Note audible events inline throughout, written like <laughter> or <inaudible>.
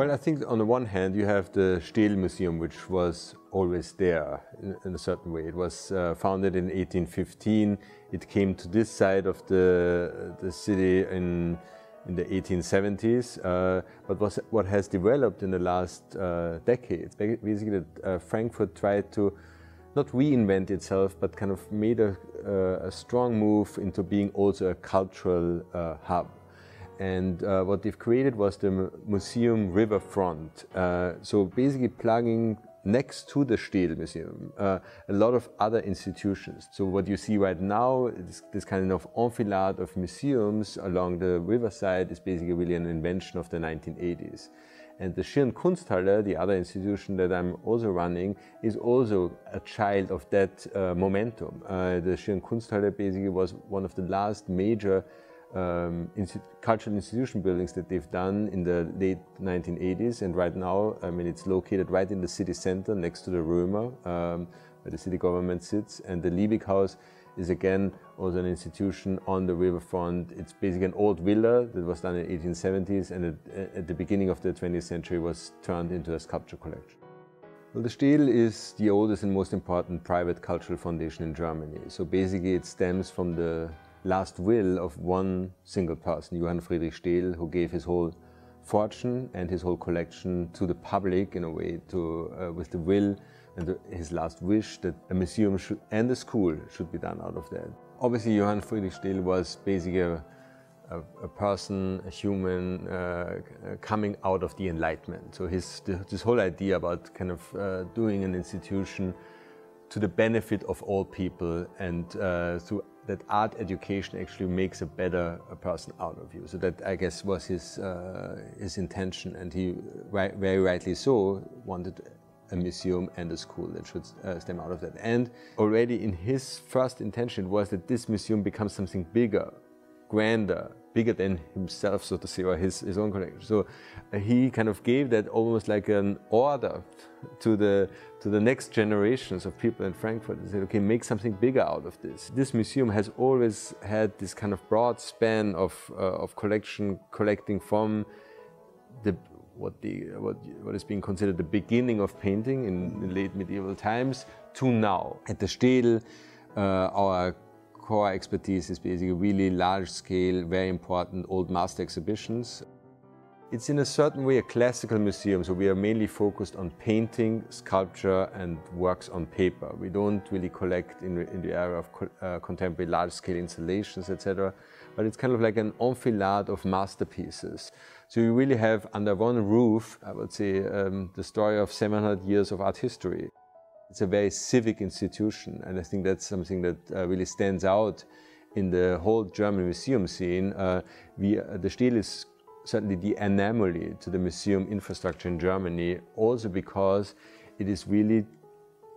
Well, I think on the one hand, you have the Städel Museum, which was always there in, in a certain way. It was uh, founded in 1815. It came to this side of the, the city in, in the 1870s. Uh, but was, what has developed in the last uh, decades, basically, uh, Frankfurt tried to not reinvent itself, but kind of made a, uh, a strong move into being also a cultural uh, hub. And uh, what they've created was the museum riverfront. Uh, so basically plugging next to the Städel Museum uh, a lot of other institutions. So what you see right now, is this kind of enfilade of museums along the riverside is basically really an invention of the 1980s. And the Schirn Kunsthalle, the other institution that I'm also running, is also a child of that uh, momentum. Uh, the Schirn Kunsthalle basically was one of the last major um, cultural institution buildings that they've done in the late 1980s. And right now, I mean, it's located right in the city center next to the Römer, um, where the city government sits. And the Liebieghaus is again also an institution on the riverfront. It's basically an old villa that was done in the 1870s and at, at the beginning of the 20th century was turned into a sculpture collection. Well, the Städel is the oldest and most important private cultural foundation in Germany. So basically it stems from the last will of one single person, Johann Friedrich Städel, who gave his whole fortune and his whole collection to the public in a way, to, uh, with the will and the, his last wish that a museum should, and a school should be done out of that. Obviously, Johann Friedrich Städel was basically a, a, a person, a human, uh, coming out of the Enlightenment. So his, this whole idea about kind of uh, doing an institution to the benefit of all people and uh, through that art education actually makes a better person out of you. So that I guess was his uh, his intention, and he right, very rightly so wanted a museum and a school that should uh, stem out of that. And already in his first intention was that this museum becomes something bigger, grander, bigger than himself, so to say, or his, his own collection. So uh, he kind of gave that almost like an order to the, to the next generations of people in Frankfurt and said, okay, make something bigger out of this. This museum has always had this kind of broad span of, uh, of collection, collecting from the, what, the, what, what is being considered the beginning of painting in, in late medieval times to now. At the Städel, uh, our core expertise is basically really large scale, very important old master exhibitions. It's in a certain way a classical museum, so we are mainly focused on painting, sculpture and works on paper. We don't really collect in, in the area of co uh, contemporary large-scale installations, etc. But it's kind of like an enfilade of masterpieces. So you really have under one roof, I would say, um, the story of 700 years of art history. It's a very civic institution, and I think that's something that uh, really stands out in the whole German museum scene. Uh, we, uh, the Städel is certainly the anomaly to the museum infrastructure in Germany, also because it is really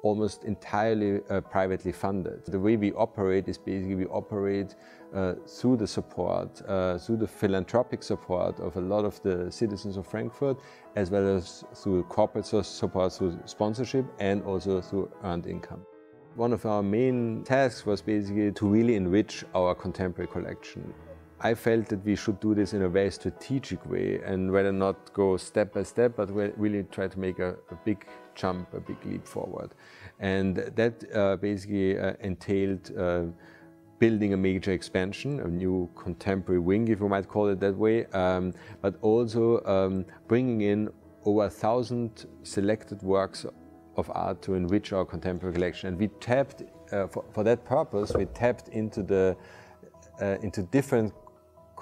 almost entirely uh, privately funded. The way we operate is basically we operate uh, through the support, uh, through the philanthropic support of a lot of the citizens of Frankfurt, as well as through corporate support, through sponsorship, and also through earned income. One of our main tasks was basically to really enrich our contemporary collection. I felt that we should do this in a very strategic way and rather not go step by step, but really try to make a, a big jump, a big leap forward. And that uh, basically uh, entailed uh, building a major expansion, a new contemporary wing, if you might call it that way, um, but also um, bringing in over a thousand selected works of art to enrich our contemporary collection. And we tapped, uh, for, for, that purpose, we tapped into the uh, into different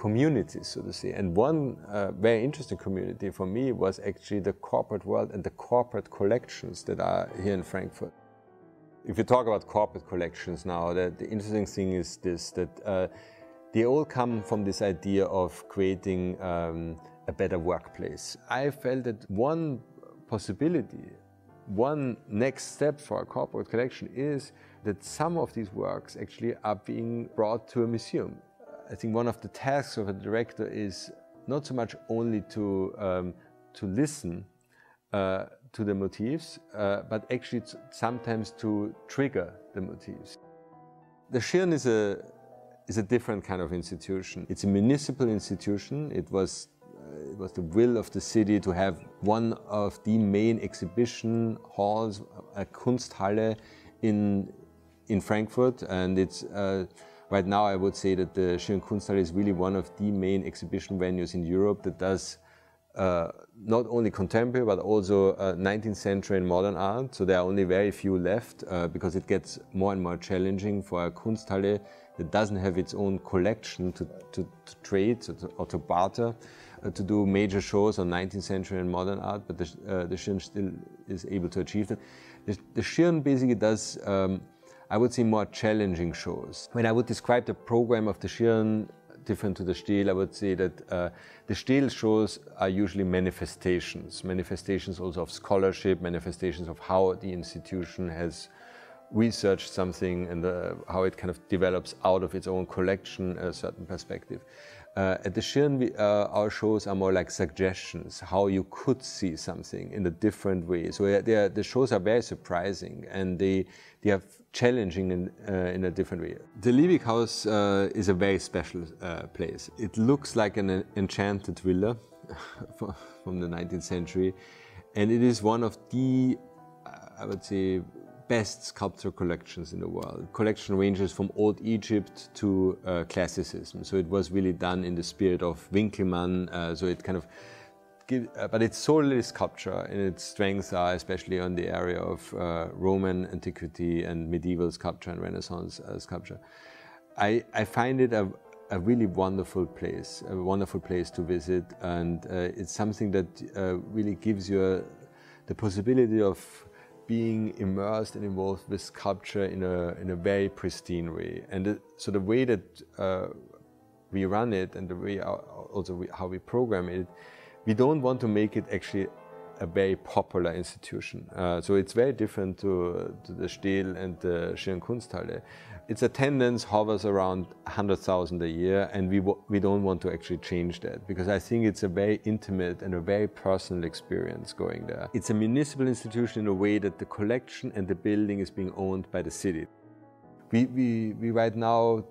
communities, so to say. And one uh, very interesting community for me was actually the corporate world and the corporate collections that are here in Frankfurt. If you talk about corporate collections now, the, the interesting thing is this, that uh, they all come from this idea of creating um, a better workplace. I felt that one possibility, one next step for a corporate collection is that some of these works actually are being brought to a museum. I think one of the tasks of a director is not so much only to, um, to listen uh, to the motifs, uh, but actually sometimes to trigger the motifs. The Schirn is a, is a different kind of institution. It's a municipal institution. It was it was the will of the city to have one of the main exhibition halls, a Kunsthalle in in Frankfurt, and it's uh, right now I would say that the Schirn Kunsthalle is really one of the main exhibition venues in Europe that does uh, not only contemporary but also uh, 19th century and modern art. So there are only very few left uh, because it gets more and more challenging for a Kunsthalle that doesn't have its own collection to, to, to trade or to, or to barter uh, to do major shows on 19th century and modern art, but the, uh, the Schirn still is able to achieve that. The, the Schirn basically does, um, I would say, more challenging shows. When I would describe the program of the Schirn different to the Städel, I would say that uh, the Städel shows are usually manifestations, manifestations also of scholarship, manifestations of how the institution has researched something and uh, how it kind of develops out of its own collection a certain perspective. Uh, at the Schirn, we, uh, our shows are more like suggestions, how you could see something in a different way. So uh, the shows are very surprising and they, they are challenging in, uh, in a different way. The Liebieghaus uh, is a very special uh, place. It looks like an enchanted villa <laughs> from the 19th century and it is one of the, I would say, best sculpture collections in the world. Collection ranges from Old Egypt to uh, Classicism. So it was really done in the spirit of Winckelmann. Uh, so it kind of give, uh, but it's solely sculpture and its strengths are especially on the area of uh, Roman antiquity and medieval sculpture and Renaissance uh, sculpture. I, I find it a, a really wonderful place, a wonderful place to visit, and uh, it's something that uh, really gives you a, the possibility of being immersed and involved with sculpture in a, in a very pristine way. And the, so the way that uh, we run it and the way also we, how we program it, we don't want to make it actually a very popular institution. Uh, so it's very different to, to the Städel and the Schirn Kunsthalle its attendance hovers around 100,000 a year, and we, we don't want to actually change that because I think it's a very intimate and a very personal experience going there. It's a municipal institution in a way that the collection and the building is being owned by the city. We, we, we right now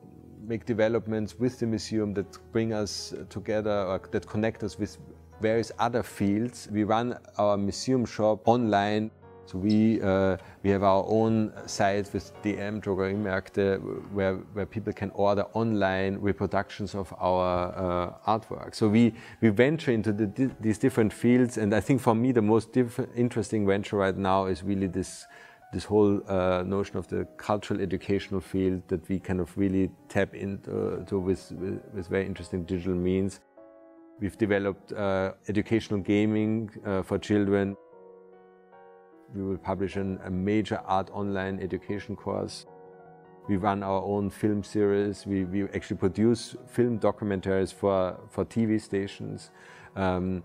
make developments with the museum that bring us together or that connect us with various other fields. We run our museum shop online so we, uh, we have our own site with DM Drogeriemärkte where, where people can order online reproductions of our uh, artwork. So we, we venture into the, these different fields and I think for me the most interesting venture right now is really this this whole uh, notion of the cultural educational field that we kind of really tap into to with, with, with, very interesting digital means. We've developed uh, educational gaming uh, for children. We will publish an, a major art online education course. We run our own film series. We, we actually produce film documentaries for, for TV stations. Um,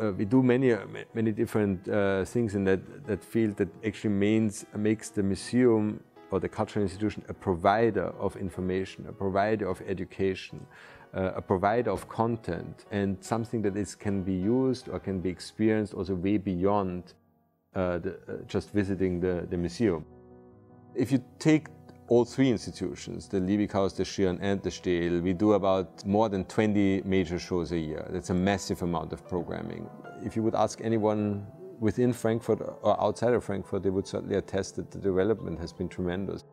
uh, we do many, uh, many different uh, things in that, that field that actually means, makes the museum or the cultural institution a provider of information, a provider of education, uh, a provider of content, and something that is, can be used or can be experienced also way beyond uh, the, uh, just visiting the, the museum. If you take all three institutions, the Liebieghaus, the Schirn and the Städel, we do about more than 20 major shows a year. That's a massive amount of programming. If you would ask anyone within Frankfurt or outside of Frankfurt, they would certainly attest that the development has been tremendous.